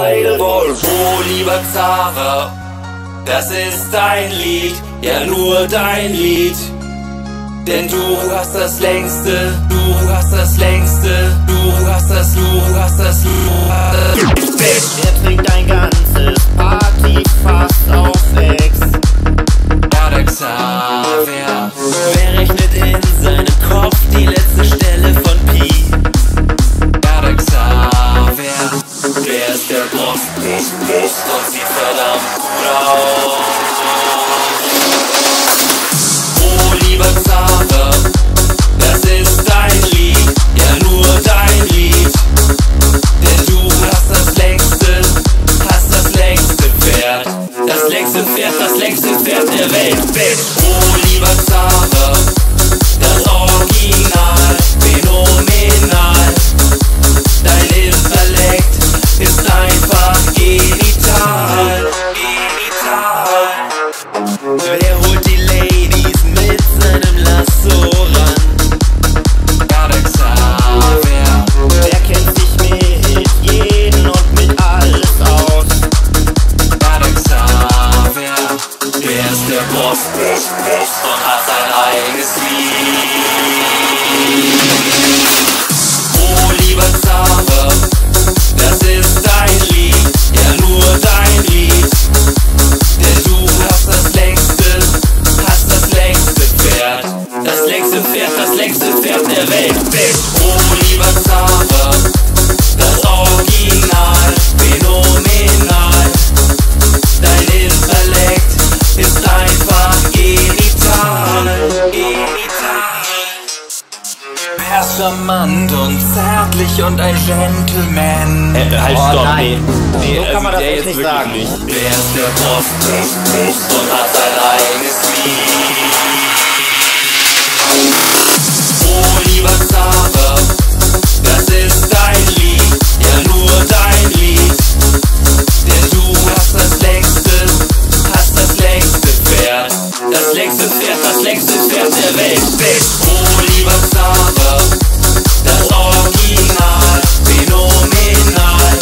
Idlewolf, oh lieber Xara, das ist dein Lied, ja nur dein Lied. Denn du hast das längste, du der Boss, Boss, Boss und sieht verdammt gut aus. Oh, lieber Xaver, das ist dein Lied, ja nur dein Lied. Denn du hast das längste, hast das längste Pferd. Das längste Pferd, das längste Pferd der Welt. Oh, lieber Xaver, und hat sein eigenes Lied. Charmant und zärtlich und ein Gentleman. Äh, halt, Oh, stopp, nein. nee. nee So kann also man das der echt jetzt nicht wirklich sagen. Nicht. Der ist der Boss, Boss, und hat sein eigenes das längste Pferd, das längste Pferd der Welt. Bitch, oh lieber Xaver, das Original, phänomenal.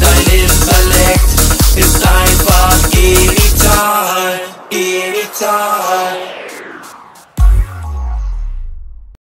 Dein Intellekt ist einfach genital, genital.